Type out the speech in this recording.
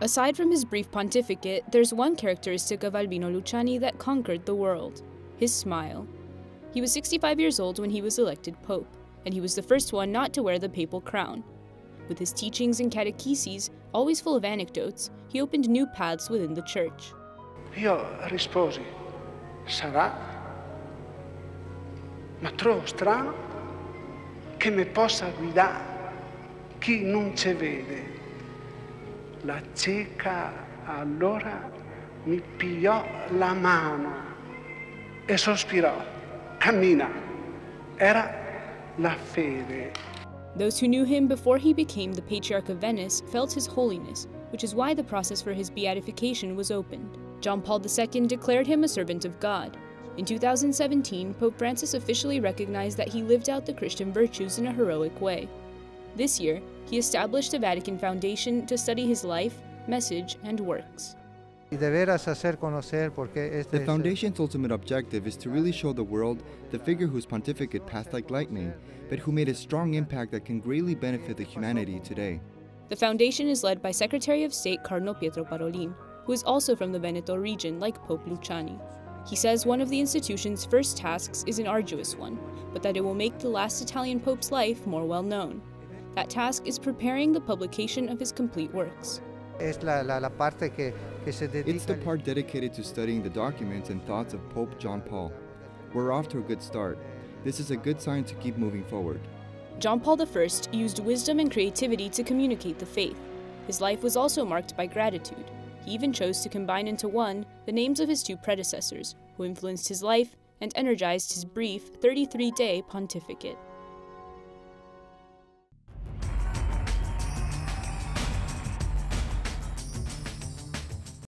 Aside from his brief pontificate, there's one characteristic of Albino Luciani that conquered the world his smile. He was 65 years old when he was elected Pope, and he was the first one not to wear the papal crown. With his teachings and catecheses, always full of anecdotes, he opened new paths within the church. Io risposi, sarà, ma trovo strano che mi possa guidare chi non ci vede. La cieca allora mi pigliò la mano e sospirò, cammina. Era la fede. Those who knew him before he became the Patriarch of Venice felt his holiness, which is why the process for his beatification was opened. John Paul II declared him a servant of God. In 2017, Pope Francis officially recognized that he lived out the Christian virtues in a heroic way. This year, he established a Vatican Foundation to study his life, message, and works. The Foundation's ultimate objective is to really show the world the figure whose pontificate passed like lightning, but who made a strong impact that can greatly benefit the humanity today. The Foundation is led by Secretary of State Cardinal Pietro Parolin, who is also from the Veneto region like Pope Luciani. He says one of the institution's first tasks is an arduous one, but that it will make the last Italian Pope's life more well known. That task is preparing the publication of his complete works. It's the part dedicated to studying the documents and thoughts of Pope John Paul. We're off to a good start. This is a good sign to keep moving forward. John Paul I used wisdom and creativity to communicate the faith. His life was also marked by gratitude. He even chose to combine into one the names of his two predecessors, who influenced his life and energized his brief 33 day pontificate.